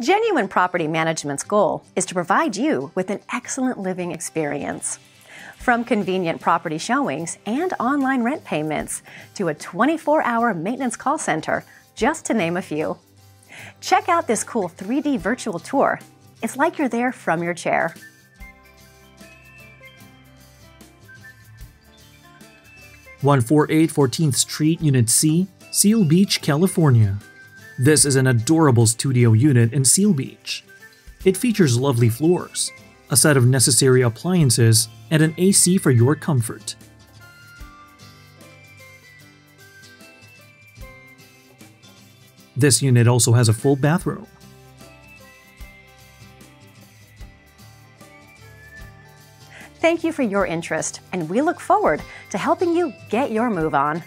Genuine Property Management's goal is to provide you with an excellent living experience. From convenient property showings and online rent payments to a 24 hour maintenance call center, just to name a few. Check out this cool 3D virtual tour. It's like you're there from your chair. One four eight Fourteenth Street, Unit C, Seal Beach, California. This is an adorable studio unit in Seal Beach. It features lovely floors, a set of necessary appliances, and an AC for your comfort. This unit also has a full bathroom. Thank you for your interest, and we look forward to helping you get your move on.